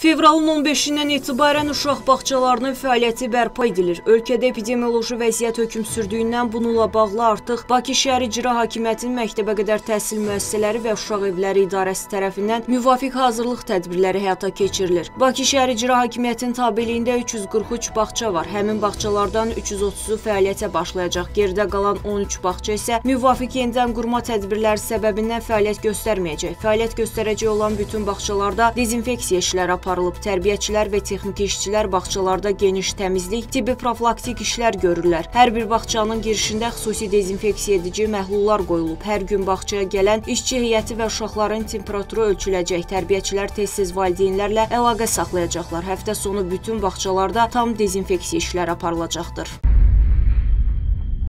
Fevralın 15-dən etibarən uşaq bağçalarının fəaliyyəti bərpa edilir. Ölkədə epidemioloji vəziyyət hökm sürdüyündən bununla bağlı artıq Bakı şəhər icra hakimiyyətinin məktəbə qədər təhsil müəssisələri və uşaq evləri idarəsi tərəfindən müvafiq hazırlıq tədbirləri həyata keçirilir. Bakı şəhər icra hakimiyyətinin tabeliyində 343 bağça var. Həmin bağçalardan 330-u fəaliyyətə başlayacaq. Geridə qalan 13 bağça isə müvafiq yenidən qurma tədbirləri səbəbindən fəaliyyət göstərməyəcək. Fəaliyyət göstərəcək olan bütün bağçalarda dezinfeksiya işləri aparılacaq aparılıb. Tərbiyəçilər və texniki işçilər bağçalarda geniş təmizlik, tibbi profilaktik işlər görürlər. Hər bir bağçanın girişində xüsusi dezinfeksiya edici məhlullar qoyulub. Hər gün bağçaya gələn işçi heyəti və uşaqların temperaturu ölçüləcək. Tərbiyəçilər tez-tez valideynlərlə əlaqə saxlayacaqlar. Həftə sonu bütün bağçalarda tam dezinfeksiya işləri aparılacaqdır.